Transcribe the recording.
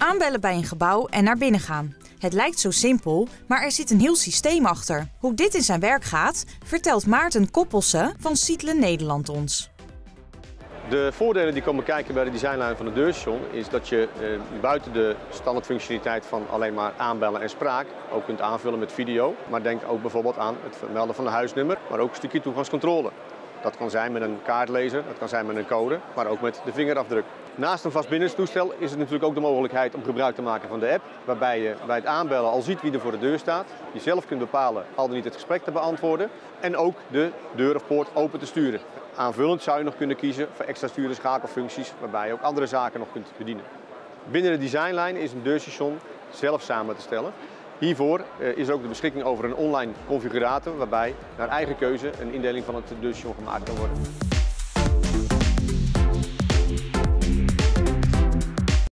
Aanbellen bij een gebouw en naar binnen gaan. Het lijkt zo simpel, maar er zit een heel systeem achter. Hoe dit in zijn werk gaat, vertelt Maarten Koppelsen van Sietlen Nederland ons. De voordelen die komen kijken bij de designlijn van de deurstation is dat je eh, buiten de standaardfunctionaliteit van alleen maar aanbellen en spraak ook kunt aanvullen met video. Maar denk ook bijvoorbeeld aan het vermelden van een huisnummer, maar ook een stukje toegangscontrole. Dat kan zijn met een kaartlezer, dat kan zijn met een code, maar ook met de vingerafdruk. Naast een vastbindenstoestel is het natuurlijk ook de mogelijkheid om gebruik te maken van de app, waarbij je bij het aanbellen al ziet wie er voor de deur staat. Je zelf kunt bepalen al dan niet het gesprek te beantwoorden en ook de deur of poort open te sturen. Aanvullend zou je nog kunnen kiezen voor extra sturen schakelfuncties, waarbij je ook andere zaken nog kunt bedienen. Binnen de designlijn is een deurstation zelf samen te stellen. Hiervoor eh, is ook de beschikking over een online configurator waarbij naar eigen keuze een indeling van het douchon gemaakt kan worden.